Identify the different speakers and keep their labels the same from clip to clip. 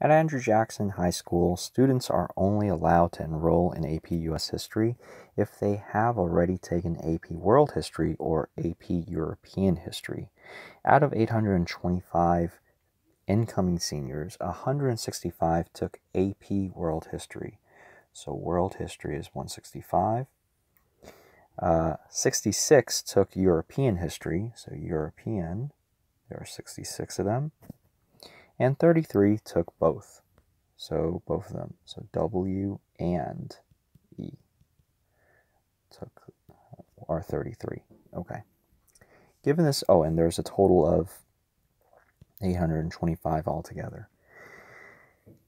Speaker 1: At Andrew Jackson High School, students are only allowed to enroll in AP US History if they have already taken AP World History or AP European History. Out of 825 incoming seniors, 165 took AP World History. So, World History is 165. Uh, 66 took European History, so European, there are 66 of them and 33 took both. So both of them. So W and E took are 33. Okay. Given this, oh, and there's a total of 825 altogether.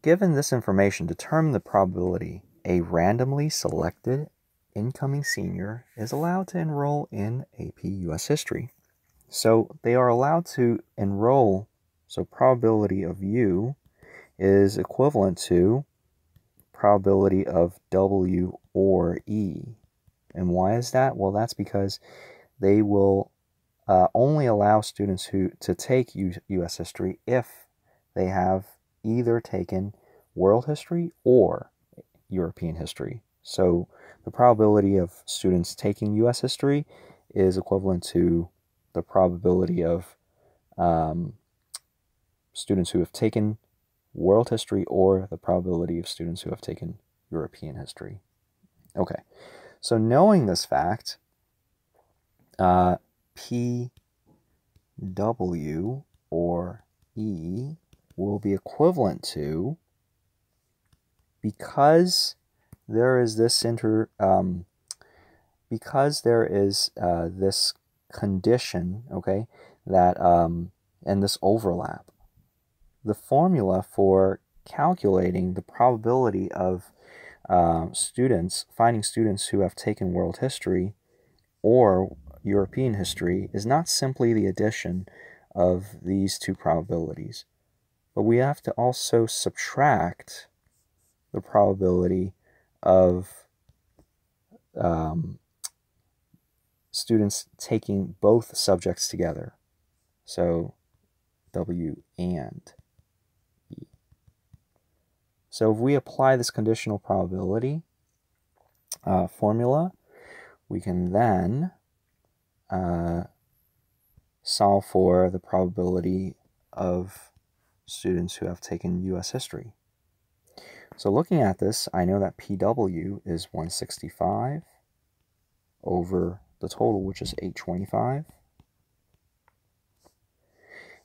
Speaker 1: Given this information, determine the probability a randomly selected incoming senior is allowed to enroll in AP US History. So they are allowed to enroll so probability of U is equivalent to probability of W or E. And why is that? Well, that's because they will uh, only allow students who to take U U.S. history if they have either taken world history or European history. So the probability of students taking U.S. history is equivalent to the probability of um, students who have taken world history or the probability of students who have taken European history. Okay, so knowing this fact, uh, PW or E will be equivalent to because there is this inter um, because there is uh, this condition okay that um, and this overlap the formula for calculating the probability of uh, students, finding students who have taken world history or European history, is not simply the addition of these two probabilities, but we have to also subtract the probability of um, students taking both subjects together. So W and. So if we apply this conditional probability uh, formula, we can then uh, solve for the probability of students who have taken U.S. history. So looking at this, I know that PW is 165 over the total, which is 825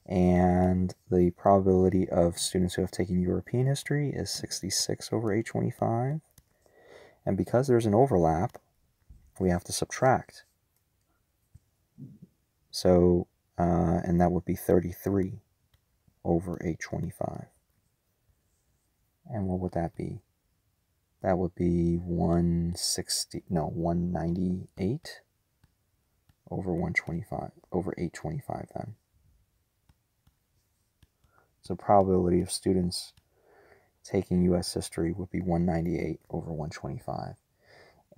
Speaker 1: and the probability of students who have taken European history is 66 over 825. And because there's an overlap, we have to subtract. So, uh, and that would be 33 over 825. And what would that be? That would be 160, no, 198 over 125, over 825 then. So probability of students taking U.S. history would be 198 over 125.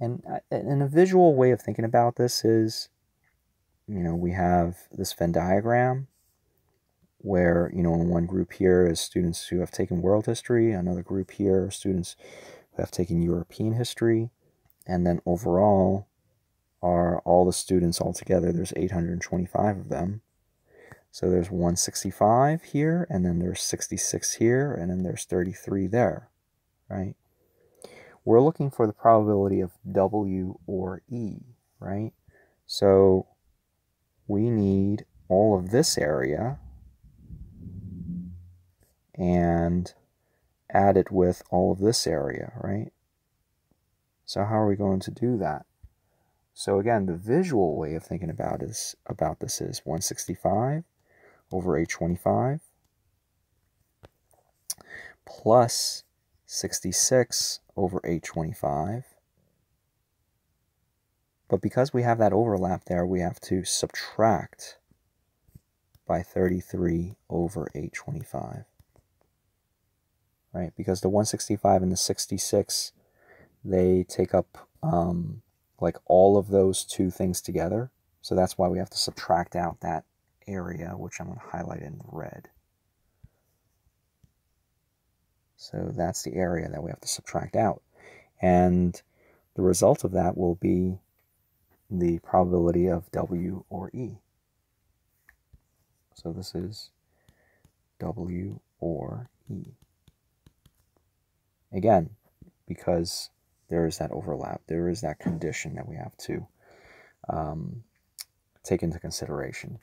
Speaker 1: And, uh, and a visual way of thinking about this is, you know, we have this Venn diagram where, you know, in one group here is students who have taken world history, another group here are students who have taken European history, and then overall are all the students altogether, there's 825 of them. So there's 165 here, and then there's 66 here, and then there's 33 there, right? We're looking for the probability of W or E, right? So we need all of this area and add it with all of this area, right? So how are we going to do that? So again, the visual way of thinking about is about this is 165 over 825 plus 66 over 825. But because we have that overlap there, we have to subtract by 33 over 825. Right? Because the 165 and the 66, they take up um, like all of those two things together. So that's why we have to subtract out that area, which I'm going to highlight in red. So that's the area that we have to subtract out. And the result of that will be the probability of W or E. So this is W or E. Again, because there is that overlap, there is that condition that we have to um, take into consideration.